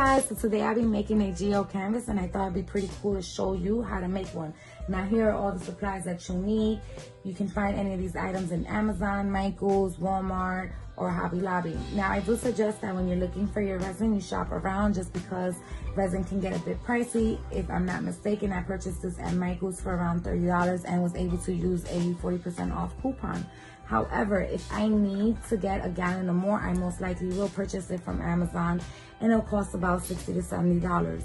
guys, so today I'll be making a geode canvas and I thought it'd be pretty cool to show you how to make one. Now here are all the supplies that you need. You can find any of these items in Amazon, Michaels, Walmart, or Hobby Lobby. Now I do suggest that when you're looking for your resin, you shop around just because resin can get a bit pricey. If I'm not mistaken, I purchased this at Michaels for around $30 and was able to use a 40% off coupon. However, if I need to get a gallon or more, I most likely will purchase it from Amazon and it'll cost about 60 to $70.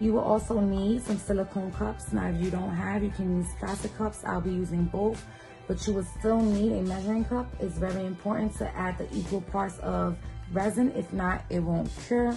You will also need some silicone cups. Now, if you don't have, you can use plastic cups. I'll be using both, but you will still need a measuring cup. It's very important to add the equal parts of resin. If not, it won't cure.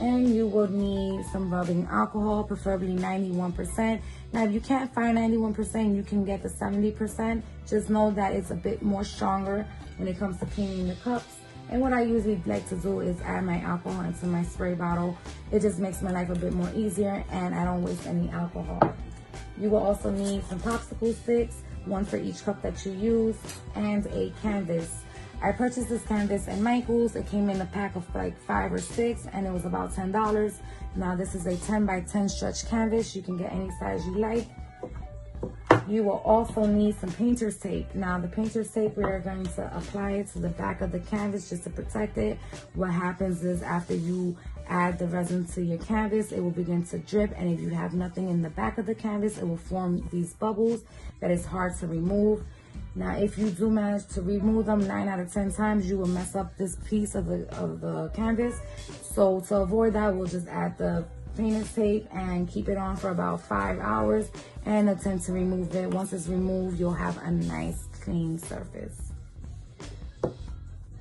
And you will need some rubbing alcohol, preferably 91%. Now, if you can't find 91%, you can get the 70%. Just know that it's a bit more stronger when it comes to cleaning the cups. And what I usually like to do is add my alcohol into my spray bottle. It just makes my life a bit more easier and I don't waste any alcohol. You will also need some popsicle sticks, one for each cup that you use, and a canvas. I purchased this canvas at Michael's. It came in a pack of like five or six and it was about $10. Now this is a 10 by 10 stretch canvas. You can get any size you like. You will also need some painter's tape. Now the painter's tape, we are going to apply it to the back of the canvas just to protect it. What happens is after you add the resin to your canvas, it will begin to drip. And if you have nothing in the back of the canvas, it will form these bubbles that is hard to remove. Now, if you do manage to remove them nine out of 10 times, you will mess up this piece of the, of the canvas. So to avoid that, we'll just add the painter's tape and keep it on for about five hours and attempt to remove it. Once it's removed, you'll have a nice clean surface.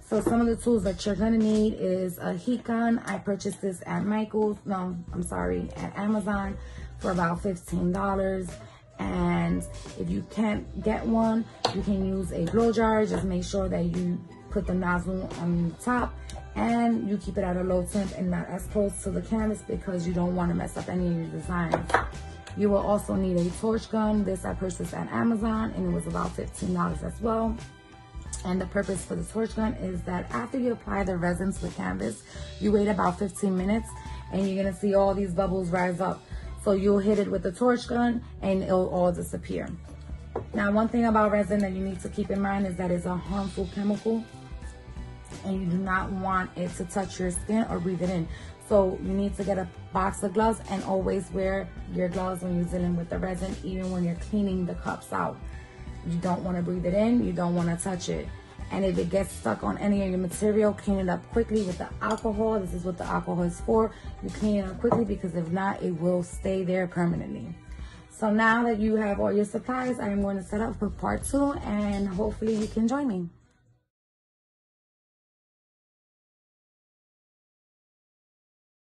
So some of the tools that you're gonna need is a heat gun. I purchased this at Michael's, no, I'm sorry, at Amazon for about $15. And if you can't get one, you can use a blow jar. Just make sure that you put the nozzle on the top and you keep it at a low temp and not as close to the canvas because you don't want to mess up any of your designs. You will also need a torch gun. This I purchased at Amazon and it was about $15 as well. And the purpose for the torch gun is that after you apply the resin to the canvas, you wait about 15 minutes and you're gonna see all these bubbles rise up. So you'll hit it with the torch gun and it'll all disappear. Now, one thing about resin that you need to keep in mind is that it's a harmful chemical and you do not want it to touch your skin or breathe it in. So you need to get a box of gloves and always wear your gloves when you're dealing with the resin, even when you're cleaning the cups out. You don't want to breathe it in, you don't want to touch it. And if it gets stuck on any of your material, clean it up quickly with the alcohol. This is what the alcohol is for. You clean it up quickly because if not, it will stay there permanently. So now that you have all your supplies, I am going to set up for part two and hopefully you can join me.